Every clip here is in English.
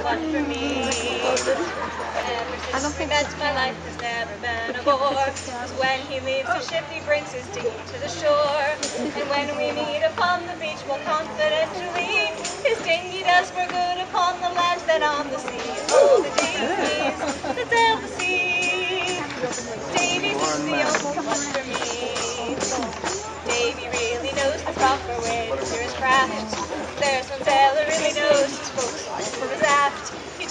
one for me. Ever since we met, my life has never been a bore. 'Cause when he leaves the ship, he brings his dinghy to the shore. And when we meet upon the beach, we'll confidentially, his dinghy does for good upon the land than on the sea. Oh, the dinghies that sail the sea. Davy's is the only one for me. Davy really knows the proper way to steer his craft.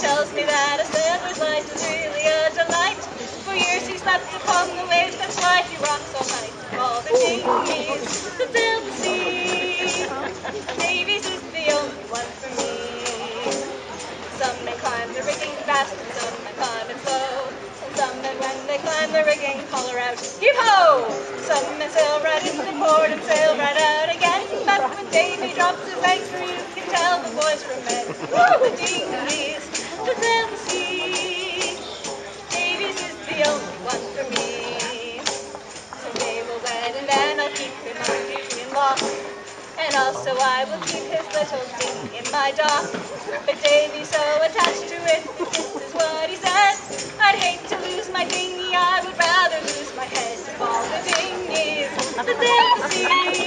Tells me that a sailor's life is really a delight. For years he slept upon the waves, that's why he rocks all night. All the dinghies that sail the sea. Davy's is the only one for me. Some may climb the rigging fast and some may climb it slow. And some men when they climb the rigging holler out, heave ho! Some may sail right into port and sail right out again. But when Davy drops his anchor, you can tell the boys from men. Woo, the dinghies one for me. We'll wed and then I'll keep him law. And also I will keep his little dinghy in my dock. But Davy's so attached to it, this is what he said. I'd hate to lose my dinghy, I would rather lose my head of all the that the sea.